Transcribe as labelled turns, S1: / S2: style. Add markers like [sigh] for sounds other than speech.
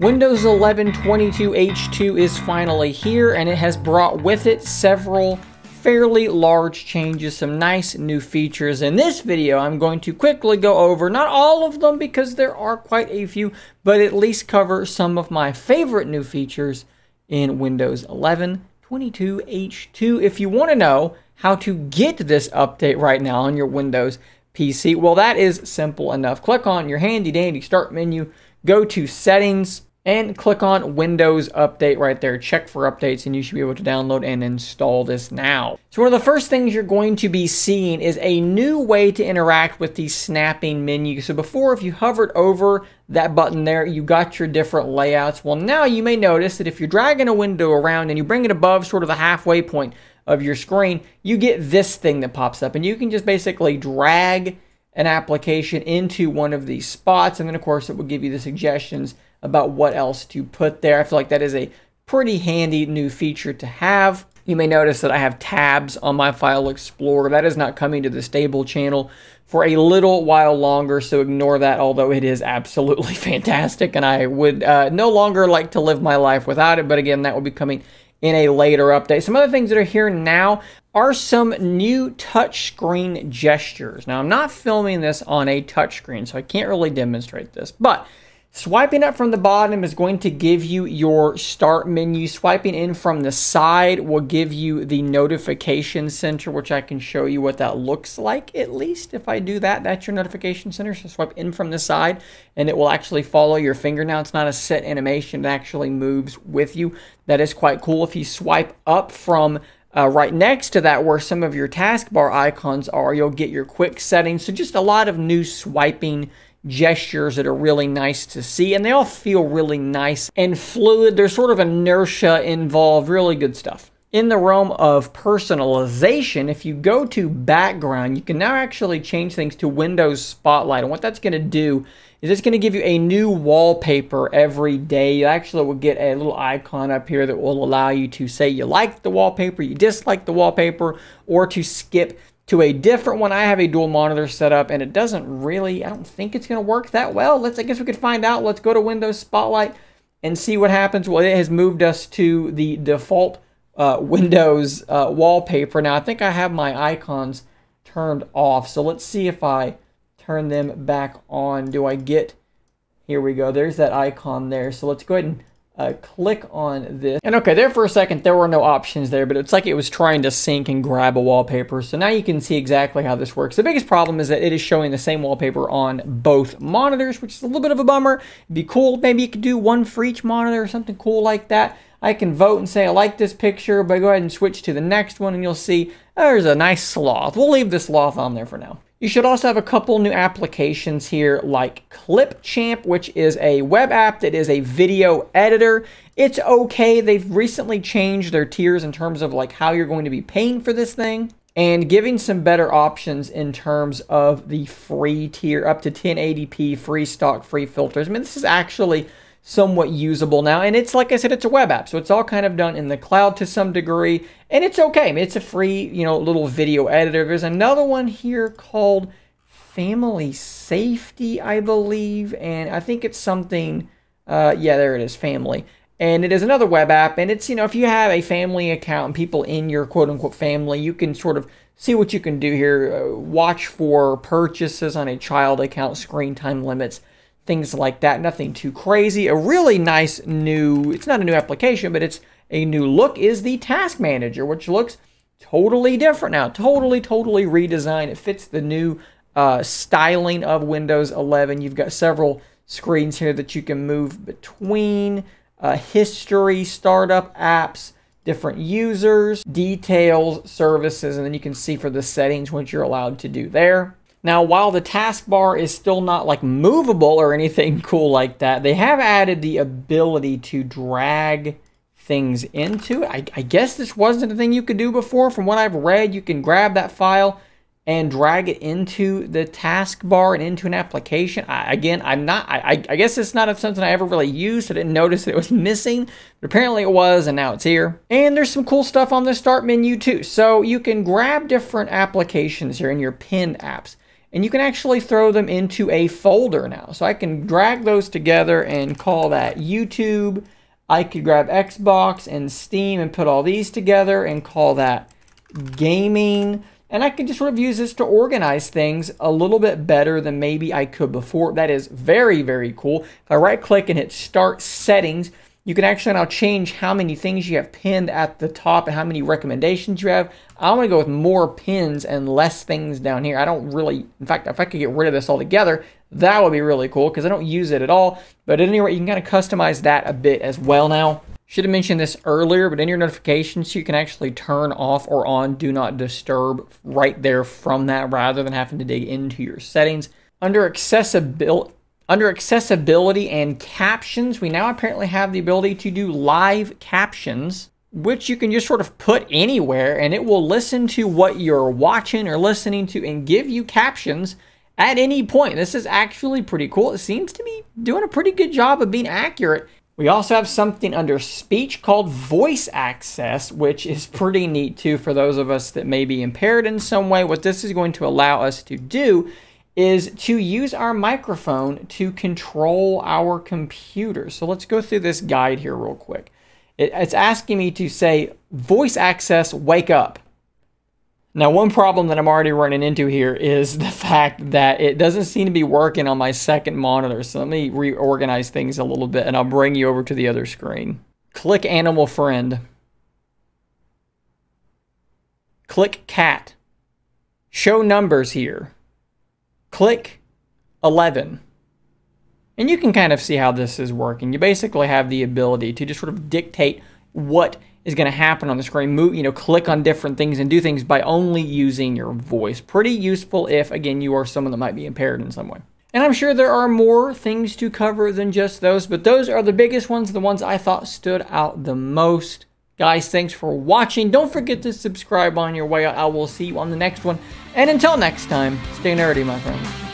S1: Windows 11 22H2 is finally here and it has brought with it several fairly large changes, some nice new features. In this video, I'm going to quickly go over, not all of them because there are quite a few, but at least cover some of my favorite new features in Windows 11 22H2. If you want to know how to get this update right now on your Windows PC, well, that is simple enough. Click on your handy dandy start menu, go to settings, and click on Windows Update right there. Check for updates and you should be able to download and install this now. So one of the first things you're going to be seeing is a new way to interact with the snapping menu. So before, if you hovered over that button there, you got your different layouts. Well, now you may notice that if you're dragging a window around and you bring it above sort of the halfway point of your screen, you get this thing that pops up and you can just basically drag an application into one of these spots. And then of course it will give you the suggestions about what else to put there. I feel like that is a pretty handy new feature to have. You may notice that I have tabs on my File Explorer. That is not coming to the stable channel for a little while longer, so ignore that, although it is absolutely [laughs] fantastic, and I would uh, no longer like to live my life without it, but again, that will be coming in a later update. Some other things that are here now are some new touchscreen gestures. Now, I'm not filming this on a touchscreen, so I can't really demonstrate this, but Swiping up from the bottom is going to give you your start menu. Swiping in from the side will give you the notification center, which I can show you what that looks like. At least if I do that, that's your notification center. So swipe in from the side and it will actually follow your finger. Now it's not a set animation. It actually moves with you. That is quite cool. If you swipe up from uh, right next to that where some of your taskbar icons are, you'll get your quick settings. So just a lot of new swiping gestures that are really nice to see, and they all feel really nice and fluid. There's sort of inertia involved, really good stuff. In the realm of personalization, if you go to background, you can now actually change things to Windows Spotlight. And what that's going to do is it's going to give you a new wallpaper every day. You actually will get a little icon up here that will allow you to say you like the wallpaper, you dislike the wallpaper, or to skip to a different one. I have a dual monitor set up and it doesn't really, I don't think it's going to work that well. Let's, I guess we could find out. Let's go to Windows Spotlight and see what happens. Well, it has moved us to the default uh, Windows uh, wallpaper. Now, I think I have my icons turned off. So let's see if I turn them back on. Do I get, here we go. There's that icon there. So let's go ahead and uh, click on this. And okay, there for a second, there were no options there, but it's like it was trying to sync and grab a wallpaper. So now you can see exactly how this works. The biggest problem is that it is showing the same wallpaper on both monitors, which is a little bit of a bummer. It'd be cool. Maybe you could do one for each monitor or something cool like that. I can vote and say I like this picture, but go ahead and switch to the next one and you'll see there's a nice sloth. We'll leave the sloth on there for now. You should also have a couple new applications here like Clipchamp, which is a web app that is a video editor. It's okay. They've recently changed their tiers in terms of like how you're going to be paying for this thing and giving some better options in terms of the free tier up to 1080p, free stock, free filters. I mean, this is actually somewhat usable now. And it's like I said, it's a web app, so it's all kind of done in the cloud to some degree, and it's okay. I mean, it's a free, you know, little video editor. There's another one here called Family Safety, I believe, and I think it's something. Uh, yeah, there it is, Family. And it is another web app, and it's, you know, if you have a family account and people in your quote unquote family, you can sort of see what you can do here. Uh, watch for purchases on a child account, screen time limits, things like that. Nothing too crazy. A really nice new, it's not a new application, but it's a new look is the Task Manager, which looks totally different now. Totally, totally redesigned. It fits the new uh, styling of Windows 11. You've got several screens here that you can move between. Uh, history, startup apps, different users, details, services, and then you can see for the settings what you're allowed to do there. Now, while the taskbar is still not like movable or anything [laughs] cool like that, they have added the ability to drag things into it. I, I, guess this wasn't a thing you could do before. From what I've read, you can grab that file and drag it into the taskbar and into an application. I, again, I'm not, I, I guess it's not something I ever really used. I didn't notice that it was [laughs] missing, but apparently it was, and now it's here. And there's some cool stuff on the start menu too. So you can grab different applications here in your pinned apps and you can actually throw them into a folder now. So I can drag those together and call that YouTube. I could grab Xbox and Steam and put all these together and call that gaming. And I can just sort of use this to organize things a little bit better than maybe I could before. That is very, very cool. If I right click and hit start settings, you can actually now change how many things you have pinned at the top and how many recommendations you have. I want to go with more pins and less things down here. I don't really, in fact, if I could get rid of this altogether, that would be really cool because I don't use it at all. But at any rate, you can kind of customize that a bit as well now. Should have mentioned this earlier, but in your notifications, you can actually turn off or on Do Not Disturb right there from that rather than having to dig into your settings. Under accessibility, under accessibility and captions, we now apparently have the ability to do live captions, which you can just sort of put anywhere and it will listen to what you're watching or listening to and give you captions at any point. This is actually pretty cool. It seems to be doing a pretty good job of being accurate we also have something under speech called voice access, which is pretty neat too for those of us that may be impaired in some way. What this is going to allow us to do is to use our microphone to control our computer. So let's go through this guide here real quick. it's asking me to say, voice access, wake up. Now, one problem that I'm already running into here is [laughs] the fact that it doesn't seem to be working on my second monitor. So let me reorganize things a little bit and I'll bring you over to the other screen. Click Animal Friend. Click Cat. Show numbers here. Click 11. And you can kind of see how this is working. You basically have the ability to just sort of dictate what is going to happen on the screen. Move, you know, click on different things and do things by only using your voice. Pretty useful if, again, you are someone that might be impaired in some way. And I'm sure there are more things to cover than just those, but those are the biggest ones, the ones I thought stood out the most. Guys, thanks for watching. Don't forget to subscribe on your way. I will see you on the next one. And until next time, stay nerdy, my friends.